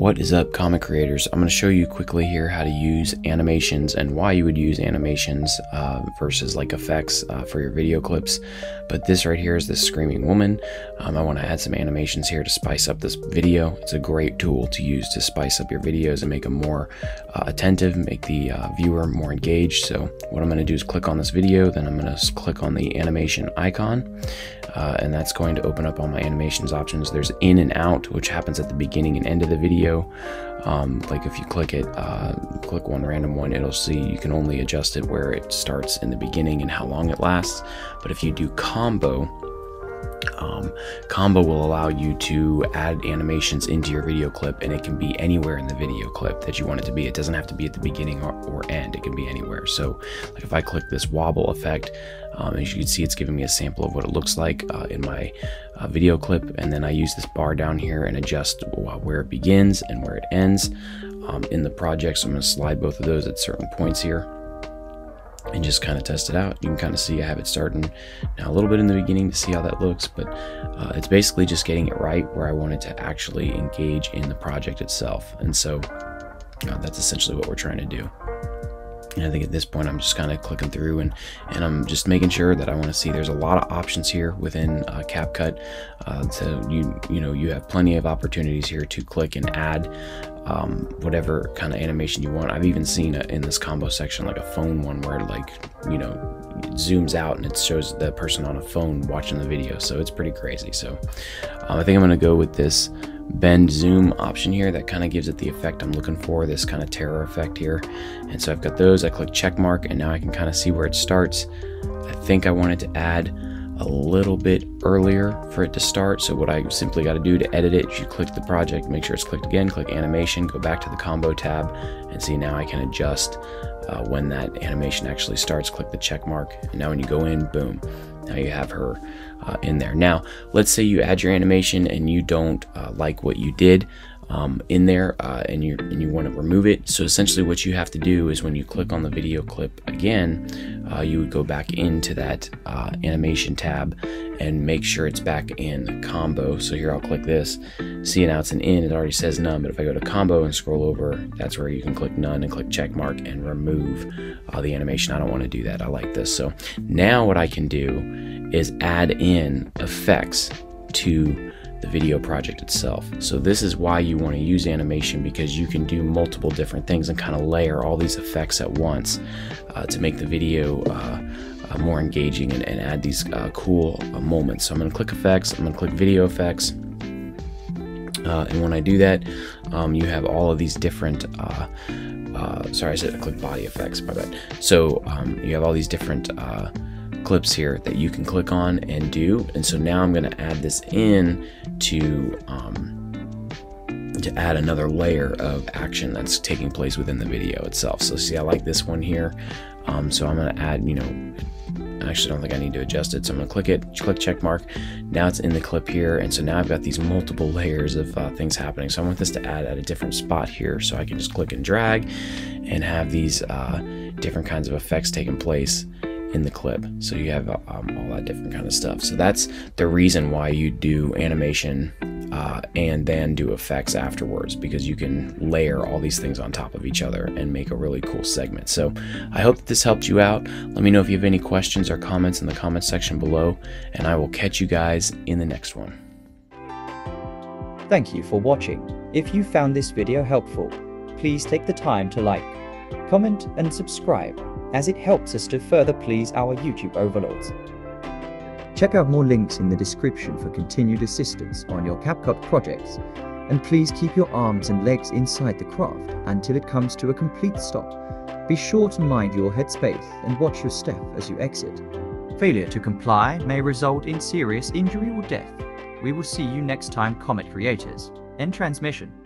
What is up, Comet creators? I'm going to show you quickly here how to use animations and why you would use animations uh, versus like effects uh, for your video clips. But this right here is the Screaming Woman. Um, I want to add some animations here to spice up this video. It's a great tool to use to spice up your videos and make them more uh, attentive, make the uh, viewer more engaged. So what I'm going to do is click on this video, then I'm going to click on the animation icon, uh, and that's going to open up all my animations options. There's in and out, which happens at the beginning and end of the video video. Um, like if you click it, uh, click one random one, it'll see you can only adjust it where it starts in the beginning and how long it lasts. But if you do combo, um, combo will allow you to add animations into your video clip and it can be anywhere in the video clip that you want it to be. It doesn't have to be at the beginning or, or end, it can be anywhere. So like if I click this wobble effect, um, as you can see, it's giving me a sample of what it looks like uh, in my uh, video clip. And then I use this bar down here and adjust where it begins and where it ends um, in the project. So I'm going to slide both of those at certain points here and just kind of test it out. You can kind of see I have it starting now a little bit in the beginning to see how that looks, but uh, it's basically just getting it right where I wanted to actually engage in the project itself. And so uh, that's essentially what we're trying to do. And I think at this point I'm just kind of clicking through and, and I'm just making sure that I want to see there's a lot of options here within uh, CapCut. Uh, so you you know you have plenty of opportunities here to click and add um, whatever kind of animation you want. I've even seen a, in this combo section like a phone one where like you know it zooms out and it shows the person on a phone watching the video. So it's pretty crazy. So um, I think I'm gonna go with this bend zoom option here that kind of gives it the effect I'm looking for, this kind of terror effect here. And so I've got those, I click check mark and now I can kind of see where it starts. I think I wanted to add a little bit earlier for it to start. So what I simply got to do to edit it, you click the project, make sure it's clicked again, click animation, go back to the combo tab and see now I can adjust uh, when that animation actually starts, click the check mark. And now when you go in, boom, now you have her uh, in there. Now, let's say you add your animation and you don't uh, like what you did um, in there uh, and you and you want to remove it. So essentially what you have to do is when you click on the video clip again, uh, you would go back into that uh, animation tab and make sure it's back in combo. So here I'll click this. See now it's an in, it already says none, but if I go to combo and scroll over, that's where you can click none and click check mark and remove uh, the animation. I don't want to do that. I like this. So now what I can do is add in effects to the video project itself. So this is why you want to use animation because you can do multiple different things and kind of layer all these effects at once uh, to make the video uh, uh, more engaging and, and add these uh, cool uh, moments. So I'm going to click effects, I'm going to click video effects. Uh, and when I do that, um, you have all of these different sorry, I said I click body effects, my bad. So um, you have all these different clips here that you can click on and do. And so now I'm going to add this in to, um, to add another layer of action that's taking place within the video itself. So see, I like this one here. Um, so I'm going to add, you know, I actually don't think I need to adjust it. So I'm going to click it, click check mark. Now it's in the clip here. And so now I've got these multiple layers of uh, things happening. So I want this to add at a different spot here. So I can just click and drag and have these uh, different kinds of effects taking place in the clip. So you have um, all that different kind of stuff. So that's the reason why you do animation uh, and then do effects afterwards because you can layer all these things on top of each other and make a really cool segment. So I hope that this helped you out. Let me know if you have any questions or comments in the comments section below, and I will catch you guys in the next one. Thank you for watching. If you found this video helpful, please take the time to like, comment and subscribe as it helps us to further please our YouTube overlords. Check out more links in the description for continued assistance on your CapCut projects, and please keep your arms and legs inside the craft until it comes to a complete stop. Be sure to mind your headspace and watch your step as you exit. Failure to comply may result in serious injury or death. We will see you next time, Comet creators. End transmission.